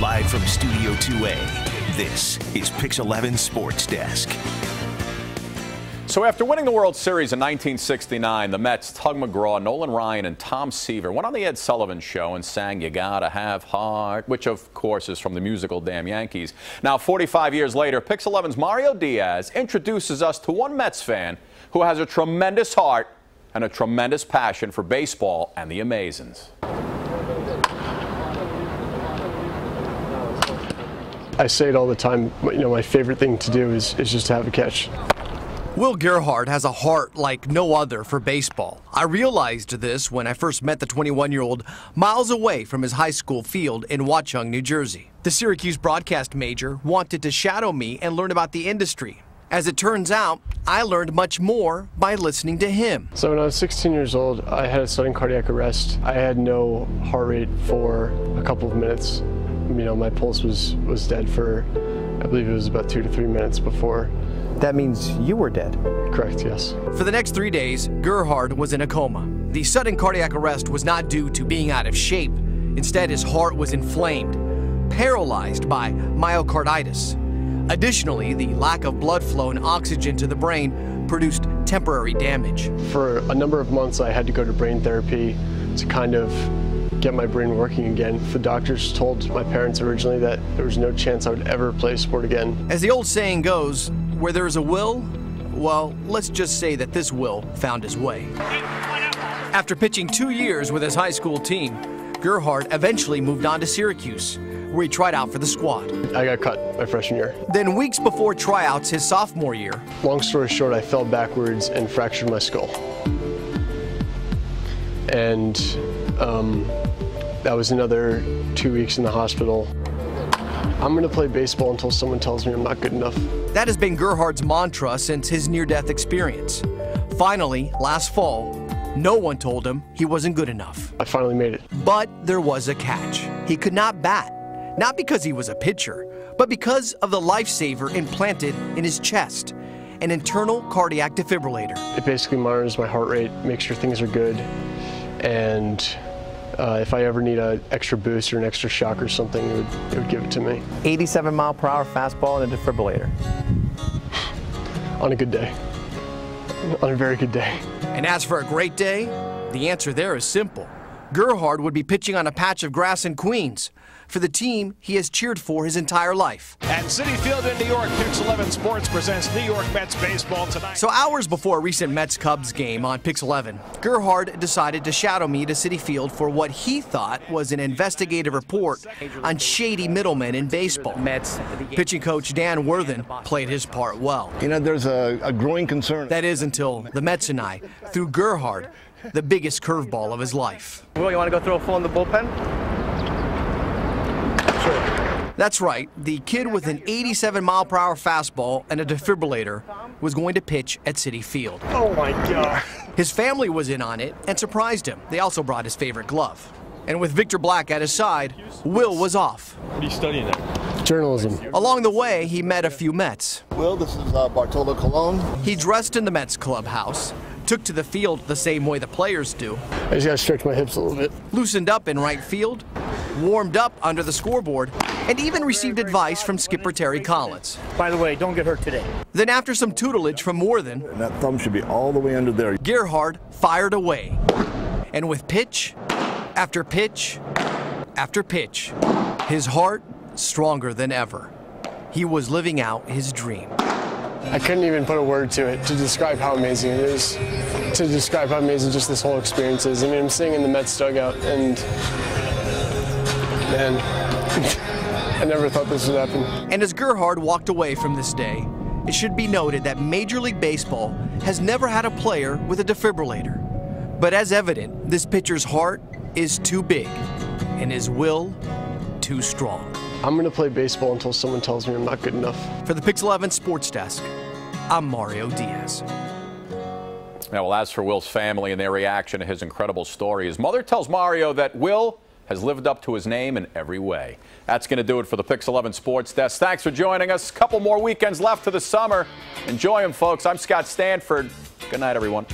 Live from Studio 2A, this is Pix 11 Sports Desk. So after winning the World Series in 1969, the Mets, Tug McGraw, Nolan Ryan, and Tom Seaver went on the Ed Sullivan Show and sang You Gotta Have Heart, which of course is from the musical Damn Yankees. Now, 45 years later, Pix 11's Mario Diaz introduces us to one Mets fan who has a tremendous heart and a tremendous passion for baseball and the Amazins. I say it all the time, you know, my favorite thing to do is, is just to have a catch. Will Gerhardt has a heart like no other for baseball. I realized this when I first met the 21 year old miles away from his high school field in Watchung, New Jersey. The Syracuse broadcast major wanted to shadow me and learn about the industry. As it turns out, I learned much more by listening to him. So when I was 16 years old, I had a sudden cardiac arrest. I had no heart rate for a couple of minutes. You know, my pulse was, was dead for, I believe it was about two to three minutes before that means you were dead. Correct, yes. For the next three days, Gerhardt was in a coma. The sudden cardiac arrest was not due to being out of shape. Instead, his heart was inflamed, paralyzed by myocarditis. Additionally, the lack of blood flow and oxygen to the brain produced temporary damage. For a number of months, I had to go to brain therapy to kind of get my brain working again. The doctors told my parents originally that there was no chance I would ever play sport again. As the old saying goes, where there's a will, well, let's just say that this will found his way. After pitching two years with his high school team, Gerhardt eventually moved on to Syracuse, where he tried out for the squad. I got cut my freshman year. Then weeks before tryouts his sophomore year. Long story short, I fell backwards and fractured my skull. And um, that was another two weeks in the hospital. I'm going to play baseball until someone tells me I'm not good enough. That has been Gerhardt's mantra since his near death experience. Finally, last fall, no one told him he wasn't good enough. I finally made it. But there was a catch. He could not bat, not because he was a pitcher, but because of the lifesaver implanted in his chest an internal cardiac defibrillator. It basically monitors my heart rate, makes sure things are good, and uh, if I ever need an extra boost or an extra shock or something, it would, it would give it to me. 87 mile per hour fastball and a defibrillator. On a good day. On a very good day. And as for a great day, the answer there is simple. Gerhardt would be pitching on a patch of grass in Queens for the team he has cheered for his entire life. At Citi Field in New York, Pix 11 Sports presents New York Mets baseball tonight. So hours before a recent Mets-Cubs game on Pix 11, Gerhardt decided to shadow me to Citi Field for what he thought was an investigative report on shady middlemen in baseball. Mets pitching coach Dan Warthen played his part well. You know, there's a, a growing concern. That is until the Mets and I threw Gerhardt, the biggest curveball of his life. Will, you want to go throw a full in the bullpen? That's right. The kid with an 87 mile per hour fastball and a defibrillator was going to pitch at Citi Field. Oh my God. His family was in on it and surprised him. They also brought his favorite glove. And with Victor Black at his side, Will was off. What are you studying there? Journalism. Along the way, he met a few Mets. Will, this is uh, Bartolo Colon. He dressed in the Mets clubhouse, took to the field the same way the players do. I just gotta stretch my hips a little bit. Loosened up in right field, warmed up under the scoreboard, and even received advice from skipper Terry Collins. By the way, don't get hurt today. Then after some tutelage from Warthen, and that thumb should be all the way under there. Gerhardt fired away. And with pitch after pitch after pitch, his heart stronger than ever. He was living out his dream. I couldn't even put a word to it to describe how amazing it is, to describe how amazing just this whole experience is. I mean, I'm sitting in the Mets dugout and, man, I never thought this would happen. And as Gerhardt walked away from this day, it should be noted that Major League Baseball has never had a player with a defibrillator. But as evident, this pitcher's heart is too big and his will too strong. I'm going to play baseball until someone tells me I'm not good enough. For the Pix 11 Sports Desk, I'm Mario Diaz. Now, well, as for Will's family and their reaction to his incredible story, his mother tells Mario that Will has lived up to his name in every way. That's going to do it for the Pix 11 Sports Desk. Thanks for joining us. Couple more weekends left to the summer. Enjoy them, folks. I'm Scott Stanford. Good night, everyone.